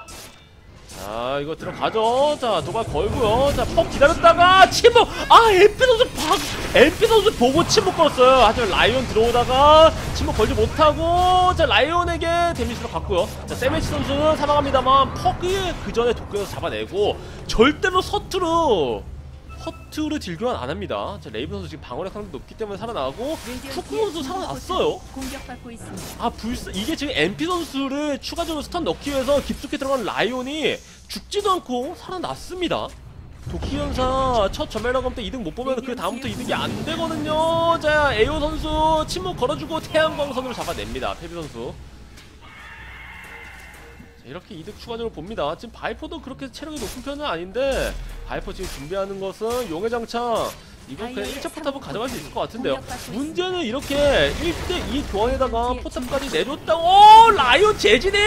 자 이거 들어가죠. 자 도발 걸고요. 자퍽 기다렸다가 침묵. 아 MP 선수 박 MP 선수 보고 침묵 걸었어요. 하지만 라이온 들어오다가 침묵 걸지 못하고 자 라이온에게 데미지로 갔고요. 자 세메치 선수는 사망합니다만 퍽이 그 전에 도쿄에서 잡아내고 절대로 서투르 허투르 딜교환 안 합니다 자 레이븐 선수 지금 방어력 상당히 높기 때문에 살아나고 푸크 선수 살아났어요 공격받고 있습니다. 아 불사 이게 지금 MP 선수를 추가적으로 stun 넣기 위해서 깊숙이 들어간 라이온이 죽지도 않고 살아났습니다. 도끼연사 첫 점멸단검 때 이득 못 보면 그 다음부터 이득이 안 되거든요. 자 에오 선수 침묵 걸어주고 태양광선으로 잡아냅니다. 페비 선수. 자, 이렇게 이득 추가적으로 봅니다. 지금 바이퍼도 그렇게 체력이 높은 편은 아닌데 바이퍼 지금 준비하는 것은 용의 장창 이건 그냥 1차 포탑은 가져갈 수 있을 것 같은데요. 문제는 이렇게 1대2 교환에다가 포탑까지 내줬다. 오 라이온 재진입!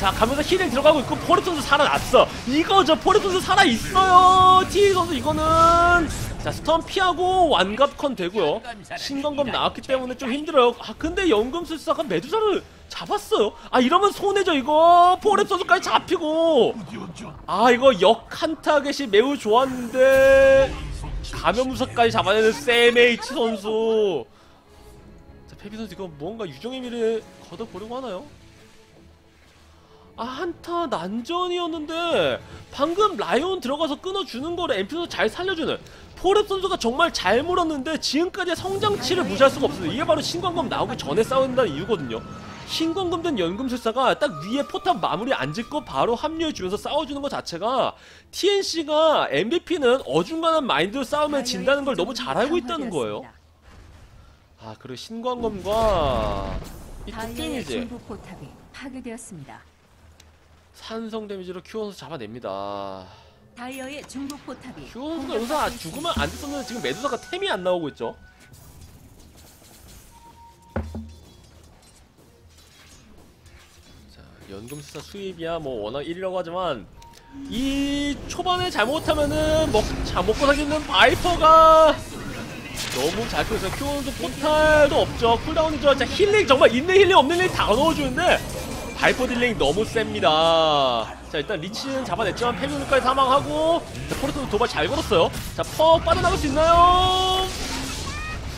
자 가면서 힐링 들어가고 있고 포레 선수 살아났어. 이거죠 포레 선수 살아있어요. 티 선수 이거는 자 스턴 피하고 완갑컨 되고요. 신광검 나왔기 때문에 좀 힘들어요. 아 근데 연금술사가 메두사를 잡았어요. 아 이러면 손해죠 이거. 포레 선수까지 잡히고. 아 이거 역한 타겟이 매우 좋았는데 감염무사까지 잡아내는 세메이치 선수 자 페비 선수 이거 뭔가 유종의 미를 거둬보려고 하나요? 아 한타 난전이었는데 방금 라이온 들어가서 끊어주는 거를 엠피 선수 잘 살려주는 포랩 선수가 정말 잘 물었는데 지금까지의 성장치를 무시할 수가 없어요 이게 바로 신광검 나오기 전에 싸운다는 이유거든요 신광검 된 연금술사가 딱 위에 포탑 마무리 안 짓고 바로 합류해주면서 싸워주는 것 자체가 TNC가 MVP는 어중간한 마인드로 싸우면 진다는 걸 너무 잘 알고 있다는 거예요 아 그리고 신광검과 이 뚝갱이지 파괴되었습니다. 산성 데미지로 큐 선수 잡아냅니다 다이어의 중부 포탑이 큐 선수가 공격받고 여기서 있습니다. 죽으면 안 됐었는데 지금 메두사가 템이 안 나오고 있죠 연금술사 수입이야 뭐 워낙 1위라고 하지만 이 초반에 잘못하면은 먹, 자, 먹고 살기는 바이퍼가 너무 잘 크면서 큐 선수 포탈도 없죠. cooldown이죠. 자 힐링 정말 있는 힐링 없는 힐링 다 넣어주는데 바이퍼 dealing 너무 셉니다. 자자 일단 리치는 잡아냈지만 페미누까지 사망하고 자 포르토도 도발 잘 걸었어요. 자퍽 빠져나갈 수 있나요?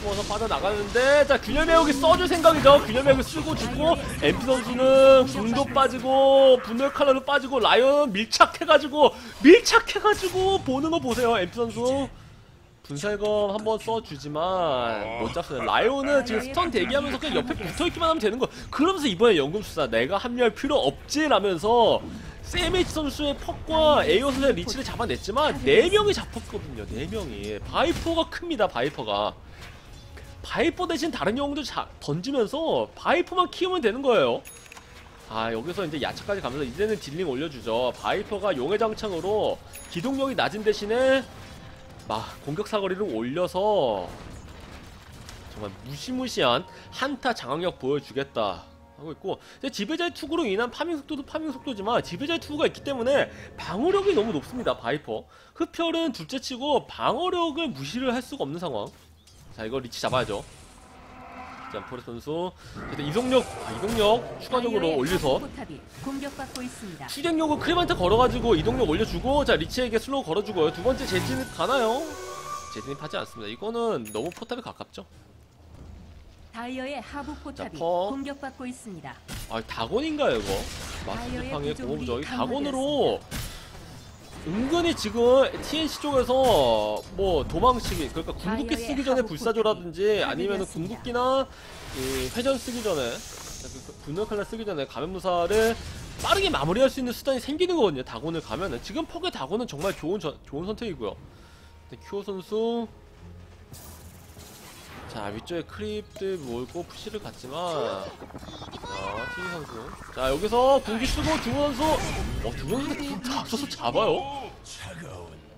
숨어서 빠져나가는데 자 균열 매혹이 써줄 생각이죠. 균열 매혹이 쓰고 죽고 MP 선수는 궁도 빠지고 분노의 칼날도 빠지고 라이온 밀착해가지고 밀착해가지고 보는 거 보세요 MP 선수. 분쇄검 한번 써주지만 못 잡습니다. 라이온은 지금 stun 대기하면서 그냥 옆에 붙어있기만 하면 되는 거. 그러면서 이번에 연금술사 내가 합류할 필요 없지 라면서 세미치 선수의 퍽과 에이오 선수의 리치를 잡아냈지만 4명이 잡혔거든요 4명이. 바이퍼가 큽니다 바이퍼가 바이퍼 대신 다른 영웅들 자, 던지면서 바이퍼만 키우면 되는 거예요. 아 여기서 이제 야차까지 가면서 이제는 dealing 올려주죠. 바이퍼가 용의 장창으로 기동력이 낮은 대신에 막 공격 사거리를 올려서 정말 무시무시한 한타 장악력 보여주겠다 하고 있고 이제 지배자의 투구로 인한 farming 속도도 farming 속도지만 지배자의 투구가 있기 때문에 방어력이 너무 높습니다 바이퍼 흡혈은 둘째치고 방어력을 무시를 할 수가 없는 상황 자 이거 리치 잡아야죠 자 포레 선수 일단 이동력 아, 이동력 추가적으로 올려서 공격받고 있습니다. 추격력을 creep한테 걸어가지고 이동력 올려주고 자 리치에게 slow 걸어주고요 두 번째 재진입 가나요? 재진입 하지 않습니다 이거는 너무 포탑에 가깝죠 다이어의 하부 포탑이 퍼. 공격받고 있습니다. 아 다곤인가요 이거? 마스터팡의 구조물이 고무죠 이 강화되었습니다. 다곤으로 은근히 지금 TNC 쪽에서 뭐 도망치기 그러니까 궁극기 쓰기 전에 불사조라든지 아니면. 궁극기나 이 회전 쓰기 전에 분노 칼날 쓰기 전에 가면무사를 빠르게 마무리할 수 있는 수단이 생기는 거거든요 다곤을 가면은 지금 퍽의 다곤은 정말 좋은 전- 좋은 선택이고요 큐어 선수 자 위쪽에 크립들 몰고 푸시를 갔지만 자 티니 선수. 자 여기서 궁기 쓰고 두분 선수. 어두 선수 궁다 써서 잡아요?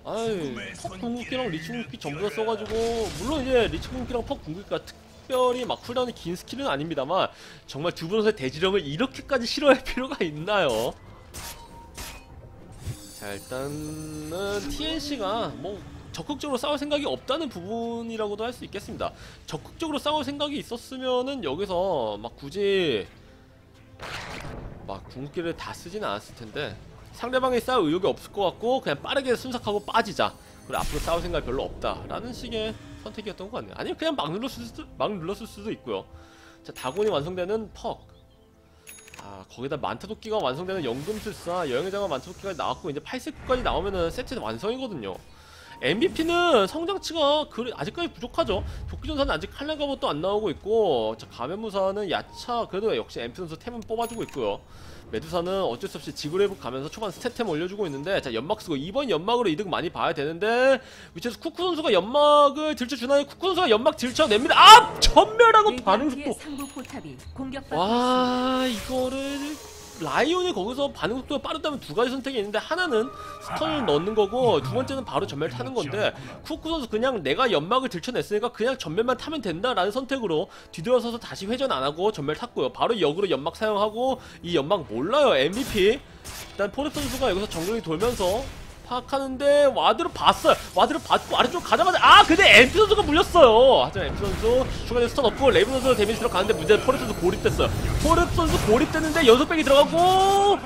아이 퍽 궁극기랑 리치 궁극기 전부 다 써가지고 물론 이제 리치 궁극기랑 퍽 궁극기가 특별히 막 cooldown이 긴 스킬은 아닙니다만 정말 두 분의 대지력을 이렇게까지 싫어할 필요가 있나요? 자 일단은 TNC가 뭐 적극적으로 싸울 생각이 없다는 부분이라고도 할 수 있겠습니다. 적극적으로 싸울 생각이 있었으면은 여기서 막 굳이 막 궁극기를 다 쓰지는 않았을 텐데 상대방이 싸울 의욕이 없을 것 같고 그냥 빠르게 순삭하고 빠지자. 그리고 앞으로 싸울 생각이 별로 없다라는 식의 선택이었던 것 같네요. 아니면 그냥 막 눌렀을 수도 막 눌렀을 수도 있고요. 자 다곤이 완성되는 퍽. 아 거기다 만타도끼가 완성되는 연금술사 여행의 장관 만타도끼가 나왔고 이제 8세까지 나오면은 세트 완성이거든요. MVP는 성장치가 그 아직까지 부족하죠. 도끼전사는 아직 칼날 갑옷도 안 나오고 있고 자 가면무사는 야차 그래도 역시 MP 선수 템은 뽑아주고 있고요. 메두사는 어쩔 수 없이 지구레브 가면서 초반 스탯템 올려주고 있는데 자 연막 쓰고 이번 연막으로 이득 많이 봐야 되는데 위치에서 쿠쿠 선수가 연막을 들쳐주나요? 쿠쿠 선수가 연막 들쳐냅니다. 아 전멸하고 반응 속도. 와 이거를 라이온이 거기서 반응 속도가 빠르다면 두 가지 선택이 있는데 하나는 stun을 넣는 거고 두 번째는 바로 점멸 타는 건데 쿠쿠 선수 그냥 내가 연막을 들쳐냈으니까 그냥 점멸만 타면 된다라는 선택으로 뒤돌아서서 다시 회전 안 하고 점멸 탔고요. 바로 역으로 연막 사용하고 이 연막 몰라요. MVP 일단 포레 선수가 여기서 정글이 돌면서 파악하는데 ward로 봤어요. ward로 봤고 아래쪽 가자마자 아 근데 MP 선수가 물렸어요. 하지만 MP 선수 추가된 stun 없고 레이븐 선수 데미지 들어가는데 문제는 포레 선수 고립됐어요. 포레 선수 고립됐는데 연속 백이 들어가고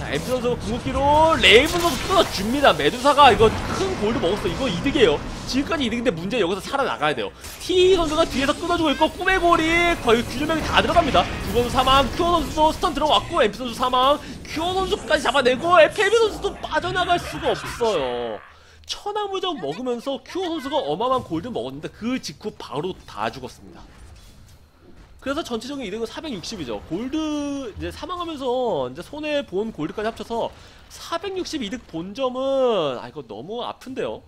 자 MP 선수 궁극기로 레이븐 선수 끊어줍니다. 메두사가 이거 큰 골드 먹었어. 이거 이득이에요. 지금까지 이득인데 문제 여기서 살아나가야 돼요. T 선수가 뒤에서 끊어주고 있고 꿈의 고리 거의 균열매혹이 다 들어갑니다. 두 선수 사망, 큐어 선수도 stun 들어왔고 MP 선수 사망, 큐어 선수까지 잡아내고 FAB 선수도 빠져나갈 수가 없어요. 천하무적 먹으면서 큐어 선수가 어마어마한 골드 먹었는데 그 직후 바로 다 죽었습니다. 그래서 전체적인 이득은 460이죠. 골드 이제 사망하면서 이제 손해 본 골드까지 합쳐서 460 이득 본 점은 아 이거 너무 아픈데요.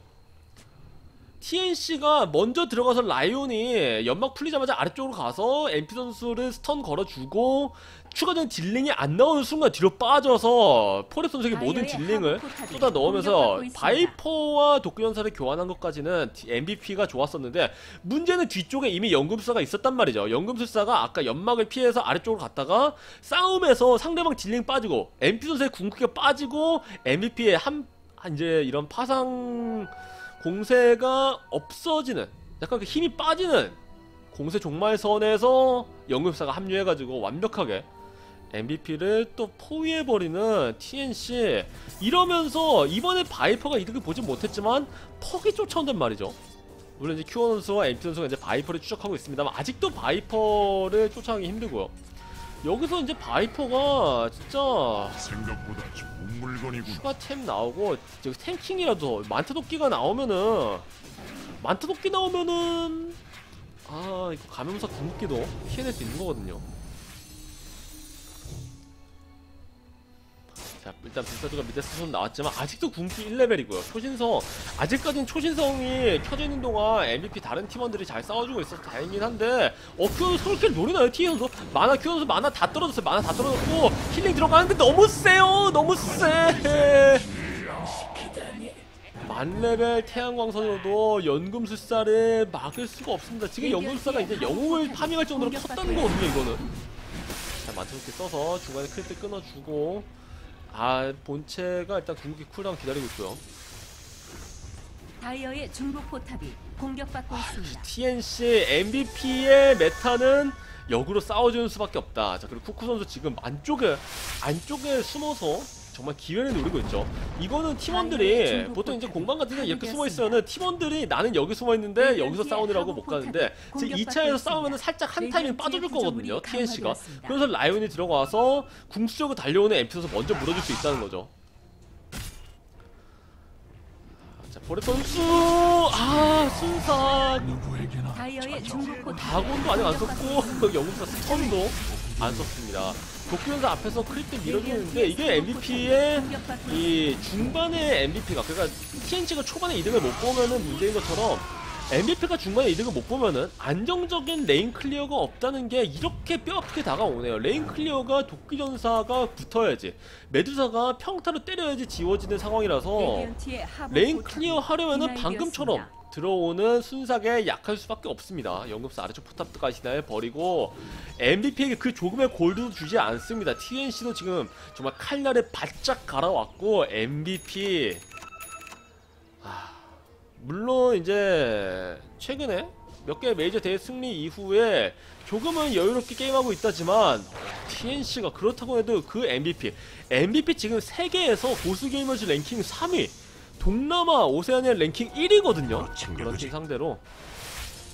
TNC가 먼저 들어가서 라이온이 연막 풀리자마자 아래쪽으로 가서 MP 선수를 stun 걸어주고 추가적인 dealing이 안 나오는 순간 뒤로 빠져서 포레 선수에게 모든 dealing을 쏟아 넣으면서. 바이퍼와 도끼전사를 교환한 것까지는 MVP가 좋았었는데 문제는 뒤쪽에 이미 연금술사가 있었단 말이죠. 연금술사가 아까 연막을 피해서 아래쪽으로 갔다가 싸움에서 상대방 dealing 빠지고 MP 선수의 궁극기가 빠지고 MVP의 한, 한 이제 이런 파상 공세가 없어지는 약간 그 힘이 빠지는 공세 종말점에서 연금술사가 합류해가지고 완벽하게 MVP를 또 포위해버리는 TNC 이러면서 이번에 바이퍼가 이득을 보지 못했지만 퍽이 쫓아온단 말이죠. 물론 이제 큐어 선수와 MP 선수가 이제 바이퍼를 추적하고 있습니다만 아직도 바이퍼를 쫓아가기 힘들고요. 여기서 이제 바이퍼가 진짜 생각보다 좋은 물건이군. 추가 템 나오고 저기 tanking이라도 만타도끼가 나오면은 만타도끼 나오면은 아 이거 연금사 궁극기도 피해낼 수 있는 거거든요 자 일단 불사조가 밑에 수선 나왔지만 아직도 궁극기 1레벨이고요. 초신성 아직까진 초신성이 켜져 있는 동안 MVP 다른 팀원들이 잘 싸워주고 있어서 다행이긴 한데 어 큐어 솔킬 노리나요 티 선수 마나 큐어 선수 마나 다 떨어졌어요. 마나 다 떨어졌고 힐링 들어가는데 너무 세요 너무 세. 만레벨 태양광선으로도 연금술사를 막을 수가 없습니다. 지금 연금술사가 이제 영웅을 파밍할 정도로 컸다는 거거든요, 이거는. 자, 마트로키 써서 중간에 creep 끊어주고, 아, 본체가 일단 궁극기 cooldown 기다리고 있고요. 다이어의 중국 포탑이 공격받고 있습니다. TNC MVP의 meta는 역으로 싸워주는 수밖에 없다. 자, 그리고 쿠쿠 선수 지금 안쪽에, 안쪽에 숨어서 정말 기회를 노리고 있죠. 이거는 팀원들이 보통 이제 공방 같은 데 이렇게 숨어 있으면은 팀원들이 나는 여기 숨어 있는데 여기서 싸우느라고 못 가는데 지금 2차에서 싸우면은 살짝 한 타이밍 빠져줄 거거든요. TNC가. 그래서 라이온이 들어가서 궁수적으로 달려오는 선수 먼저 물어줄 수 있다는 거죠. 자, 보레 선수! 아, 포탑 다곤도 아직 안 썼고 연금사 stun도 안 썼습니다. 도끼전사 앞에서 creep 밀어주는데 이게 MVP의 이 중반의 MVP가 그러니까 TNC가 초반에 이득을 못 보면은 문제인 것처럼 MVP가 중반에 이득을 못 보면은 안정적인 lane clear가 없다는 게 이렇게 뼈아프게 다가오네요. lane clear가 도끼전사가 붙어야지 메두사가 평타로 때려야지 지워지는 상황이라서 lane clear 하려면은 방금처럼 들어오는 순삭에 약할 수밖에 없습니다. 연금사 아래쪽 포탑까지 날 버리고 MVP에게 그 조금의 골드도 주지 않습니다. TNC도 지금 정말 칼날에 바짝 갈아왔고 MVP 아, 물론 이제 최근에 몇개 메이저 대회 승리 이후에 조금은 여유롭게 게임하고 있다지만 TNC가 그렇다고 해도 그 MVP MVP 지금 세계에서 고수 게이머즈 랭킹 3위 동남아 오세아니아 랭킹 1위거든요. 그런 팀 상대로.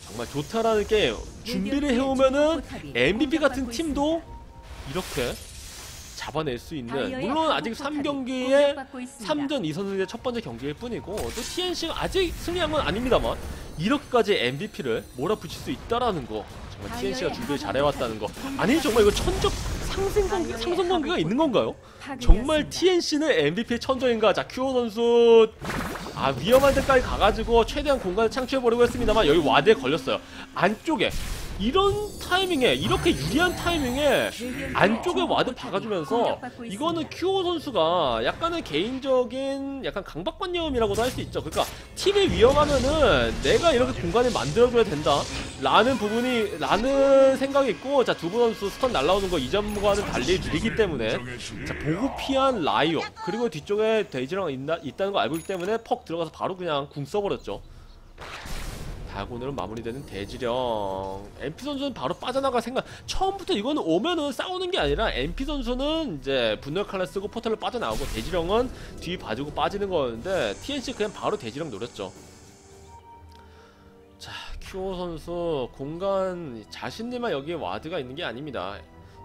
정말 좋다라는 게임 준비를 해오면은 MVP 같은 팀도 이렇게 잡아낼 수 있는 물론 아직 3경기에 3전 2선승의 첫 번째 경기일 뿐이고 또 TNC가 아직 승리한 건 아닙니다만 이렇게까지 MVP를 몰아붙일 수 있다라는 거 정말 TNC가 준비를 잘해왔다는 거. 아니 정말 이거 천적 상승 관계 상승 관계가 있는 건가요? 정말 TNC는 MVP의 천적인가? 자 큐어 선수 아 위험한 데까지 가가지고 최대한 공간을 창출해버리고 했습니다만 여기 와드에 걸렸어요 안쪽에 이런 타이밍에 이렇게 유리한 타이밍에 안쪽에 ward 박아주면서 이거는 큐오 선수가 약간의 개인적인 약간 강박관념이라고도 할 수 있죠. 그러니까 팀이 위험하면은 내가 이렇게 공간을 만들어줘야 된다. 라는 부분이 라는 생각이 있고 자 두부 선수 stun 날라오는 거 이전과는 달리 느리기 때문에 자 보고 피한 라이온 그리고 뒤쪽에 대지령 있나, 있다는 거 알고 있기 때문에 퍽 들어가서 바로 그냥 궁 써버렸죠. 다곤으로 마무리되는 대지령. MP 선수는 바로 빠져나갈 생각. 처음부터 이거는 오면은 싸우는 게 아니라 MP 선수는 이제 분노 칼날 쓰고 포털로 빠져나오고 대지령은 뒤 봐주고 빠지는 거였는데 TNC 그냥 바로 대지령 노렸죠. 자 큐오 선수 공간 자신들만 여기에 ward가 있는 게 아닙니다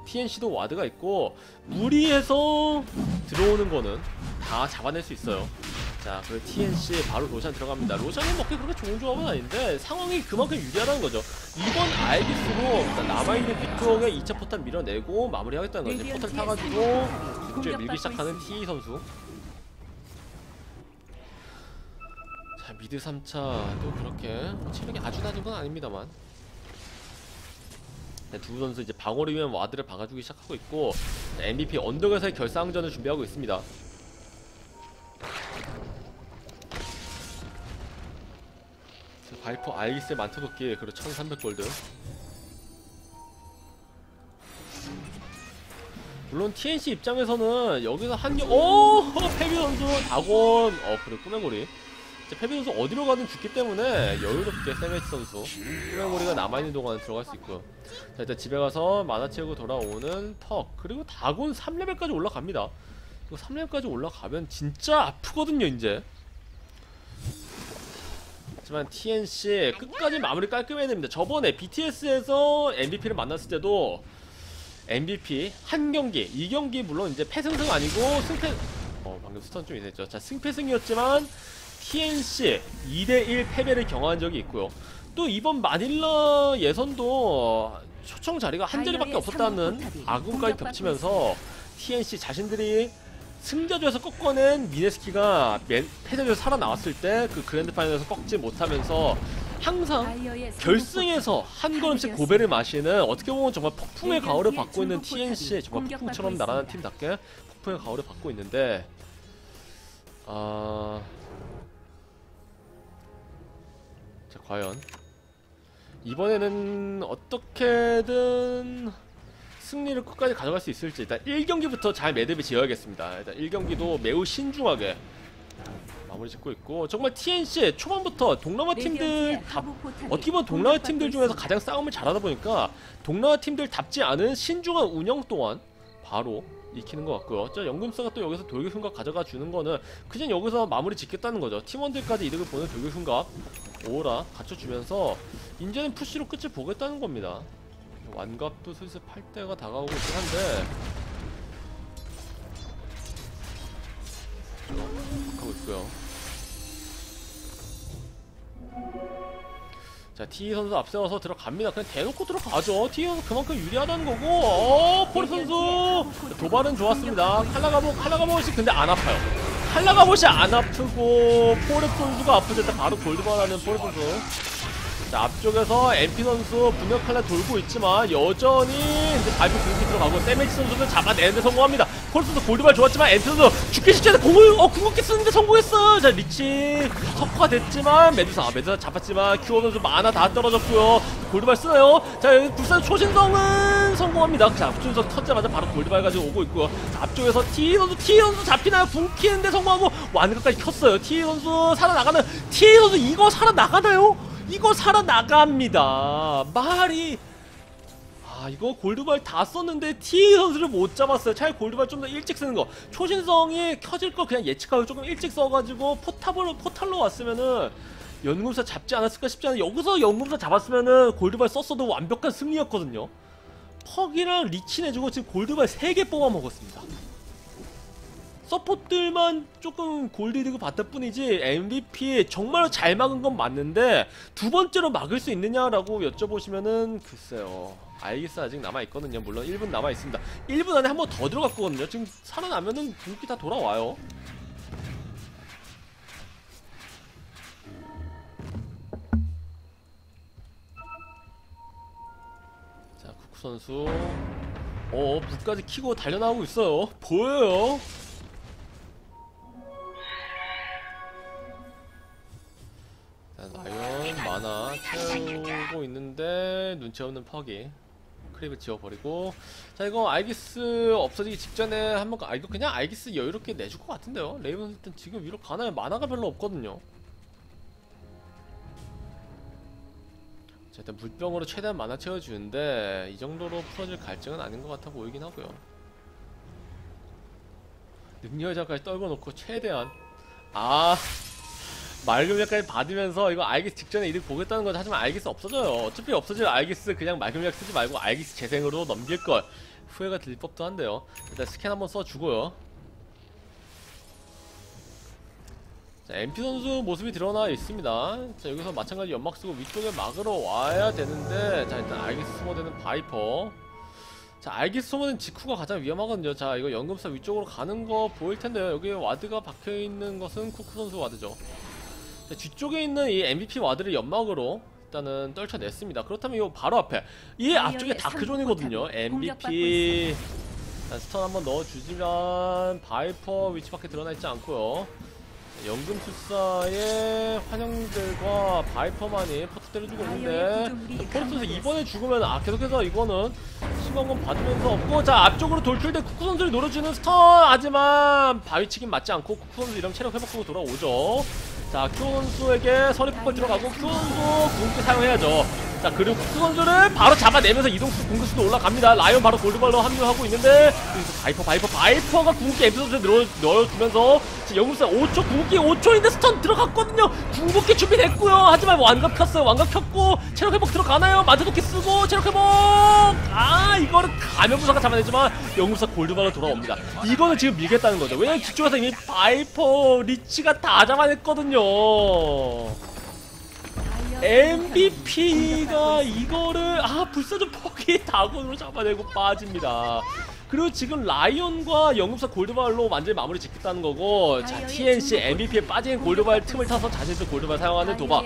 TNC도 ward가 있고 무리해서 들어오는 거는 다 잡아낼 수 있어요 자, 그 TNC 바로 로샨 들어갑니다. 로샨이 먹기 그렇게 좋은 조합은 아닌데 상황이 그만큼 유리하다는 거죠. 이번 알비스로 일단 남아있는 피통의 2차 포탑 밀어내고 마무리하겠다는 거지. 포탈 타가지고 뒤쪽에 밀기 시작하는 T 선수. 자, mid 3차도 그렇게 체력이 아주 낮은 건 아닙니다만. 네, 두 선수 이제 방어를 위한 ward를 박아주기 시작하고 있고 MVP 언덕에서의 결사항전을 준비하고 있습니다. 바이퍼 아이스 만타도끼 그리고 1300골드 물론 TNC 입장에서는 여기서 한개 오! 페비 선수 다곤 어 그래 꾸메고리 자, 페비 선수 어디로 가든 죽기 때문에 여유롭게 세메치 선수 후메모리가 남아있는 동안 들어갈 수 있고요. 자 일단 집에 가서 만화 채우고 돌아오는 턱 그리고 다곤 3레벨까지 올라갑니다. 이거 3레벨까지 올라가면 진짜 아프거든요 이제. 하지만 TNC 끝까지 마무리 깔끔해야 됩니다. 저번에 BTS에서 MVP를 만났을 때도 MVP 한 경기 이 경기 물론 이제 패승승 아니고 승패 어 방금 stun 좀 있었죠. 자 승패승이었지만 TNC 2대1 패배를 경험한 적이 있고요. 또 이번 마닐라 예선도 초청 자리가 한 자리밖에 없었다는 아군까지 겹치면서 TNC 자신들이 승자조에서 꺾어낸 미네스키가 맨- 패자조에서 살아나왔을 때 그 grand final에서 꺾지 못하면서 항상 결승에서 한 걸음씩 고배를 마시는 어떻게 보면 정말 폭풍의 가호를 받고 있는 TNC 정말 폭풍처럼 날아가는 팀답게 폭풍의 가호를 받고 있는데 아... 자 과연. 이번에는 어떻게든 승리를 끝까지 가져갈 수 있을지. 일단 1경기부터 잘 매듭을 지어야겠습니다. 일단 1경기도 매우 신중하게 마무리 짓고 있고 정말 TNC 초반부터 동남아 팀들 다 어떻게 보면 동남아 팀들 중에서 가장 싸움을 잘하다 보니까 동남아 팀들 답지 않은 신중한 운영 또한 바로 익히는 것 같고요. 자 연금사가 또 여기서 돌격 흉각 가져가 주는 거는 그냥 여기서 마무리 짓겠다는 거죠. 팀원들까지 이득을 보는 돌격 흉각 오라 갖춰주면서 이제는 푸시로 끝을 보겠다는 겁니다. 완갑도 슬슬 팔 때가 다가오고 있긴 한데 하고 있고요. 자, T 선수 앞세워서 들어갑니다. 그냥 대놓고 들어가죠. T 선수 그만큼 유리하다는 거고, 어, 포르 선수 도발은 좋았습니다. 칼라가보, 칼라가보시 근데 안 아파요. 칼라가보시 안 아프고, 포르 선수가 아프실 때 바로 골드발하는 포르 선수. 자, 앞쪽에서 MP 선수 분명 칼라 돌고 있지만 여전히 이제 발표 공기 들어가고 세메치 선수는 잡아내는데 성공합니다. 폴 선수 골드발 좋았지만 MP 선수 죽기 직전에 공을 어 궁극기 쓰는데 성공했어. 자 리치 석화 됐지만 메두사 아, 메두사 잡았지만 큐어 선수 만화 다 떨어졌고요. 골드발 쓰나요? 자 여기 불산 초신성은 성공합니다. 자 초신성 터지자마자 바로 골드발 가지고 오고 있고요. 자, 앞쪽에서 T 선수 T 선수 잡히나요? 궁키는데 성공하고 완급까지 켰어요. T 선수 살아나가는 T 선수 이거 살아나가나요? 이거 살아나갑니다. 말이 아 이거 골드발 다 썼는데 T 선수를 못 잡았어요. 차라리 골드발 좀 더 일찍 쓰는 거. 초신성이 켜질 거 그냥 예측하고 조금 일찍 써가지고 포탑으로 portal로 왔으면은 연금사 잡지 않았을까 싶지 않아요. 여기서 연금사 잡았으면은 골드발 썼어도 완벽한 승리였거든요. 퍽이랑 리치 내주고 지금 골드발 3개 뽑아 먹었습니다. support들만 조금 골드 이득 봤다 뿐이지 MVP 정말로 잘 막은 건 맞는데 두 번째로 막을 수 있느냐라고 여쭤보시면은 글쎄요. 알기스 아직 남아있거든요. 물론 1분 남아있습니다. 1분 안에 한 번 더 들어갔거든요. 지금 살아나면은 궁극기 다 돌아와요. 자 쿠쿠 선수. 어 붓까지 키고 달려나오고 있어요. 보여요 라이온 마나 채우고 있는데 눈치 없는 퍽이 creep을 지워버리고. 자 이거 아이기스 없어지기 직전에 한번 아 이거 그냥 아이기스 여유롭게 내줄 것 같은데요? 레이븐 일단 지금 위로 가나요? 마나가 별로 없거든요. 자 일단 물병으로 최대한 마나 채워주는데 이 정도로 풀어질 갈증은 아닌 것 같아 보이긴 하고요. 능력자까지 떨궈 놓고 최대한. 아 말금약까지 받으면서 이거 아이기스 직전에 이득 보겠다는 거죠. 하지만 아이기스 없어져요. 어차피 없어질 아이기스 그냥 말금약 쓰지 말고 아이기스 재생으로 넘길 걸. 후회가 들 법도 한데요. 일단 스캔 한번 써주고요. 자, MP 선수 모습이 드러나 있습니다. 자, 여기서 마찬가지 연막 쓰고 위쪽에 막으러 와야 되는데, 자, 일단 아이기스 소모되는 바이퍼. 자, 아이기스 소모된 직후가 가장 위험하거든요. 자, 이거 연금사 위쪽으로 가는 거 보일 텐데요. 여기 ward가 박혀 있는 것은 쿠쿠 선수 ward죠. 자, 뒤쪽에 있는 이 MVP 와드를 연막으로 일단은 떨쳐냈습니다. 그렇다면 이 바로 앞에 이 앞쪽에 다크존이거든요. MVP 자, 스턴 한번 넣어주지만 바이퍼 위치밖에 드러나 있지 않고요. 연금술사의 환영들과 바이퍼만이 포트 때려주고 있는데 포르투에서 이번에 죽으면 아 계속해서 이거는 신광건 받으면서 없고 자 앞쪽으로 돌출돼 쿠쿠 선수를 노려주는 스턴 하지만 바위치긴 맞지 않고 쿠쿠 선수 이러면 체력 회복하고 돌아오죠 자, 큐 선수에게 서리 폭발 들어가고 큐 선수 궁극기 사용해야죠. 자, 그리고 큐 선수를 바로 잡아내면서 이동수 공격수도 올라갑니다. 라이온 바로 골드발로 합류하고 있는데 바이퍼, 바이퍼, 바이퍼가 궁극기 에피소드에 넣어, 넣어주면서 영국사 5초, 궁극기 5초인데 스턴 들어갔거든요. 궁극기 준비됐고요. 하지만 완각 켰어요. 완각 켰고 체력 회복 들어가나요? 마드도끼 쓰고 체력 회복! 아, 이거는 가면부사가 잡아내지만 연금사 골드부활로 돌아옵니다. 이거는 지금 밀겠다는 거죠. 왜냐면 뒤쪽에서 이미 바이퍼, 리치가 다 잡아냈거든요. MVP가 이거를 아 불사조 포기 다곤으로 잡아내고 빠집니다. 그리고 지금 라이온과 연금사 골드부활로 완전히 마무리 짓겠다는 거고 자 TNC MVP에 빠진 골드부활 틈을 타서 자신도 골드부활 사용하는 도박.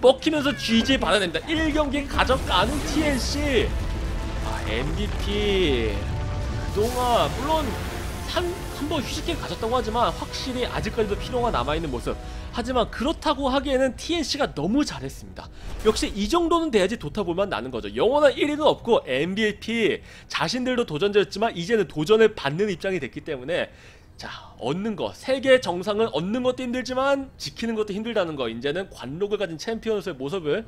먹히면서 GG 받아냅니다. 1경기 가져가는 TNC 아 MVP 그동안 물론 한 번 휴식기 가졌다고 하지만 확실히 아직까지도 피로가 남아있는 모습. 하지만 그렇다고 하기에는 TNC가 너무 잘했습니다. 역시 이 정도는 돼야지 도타볼만 나는 거죠. 영원한 1위는 없고 MVP 자신들도 도전자였지만 이제는 도전을 받는 입장이 됐기 때문에 자 얻는 거 세계 정상을 얻는 것도 힘들지만 지키는 것도 힘들다는 거. 이제는 관록을 가진 챔피언으로서의 모습을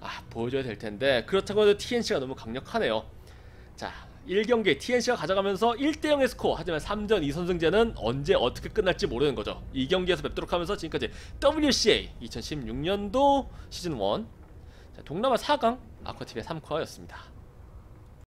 아 보여줘야 될 텐데 그렇다고 해도 TNC가 너무 강력하네요. 자 1경기 TNC가 가져가면서 1대0의 스코어. 하지만 3전 2선승제는 언제 어떻게 끝날지 모르는 거죠. 이 경기에서 뵙도록 하면서 지금까지 WCA 2016년도 시즌1 자, 동남아 4강 아쿠아TV의 3쿼였습니다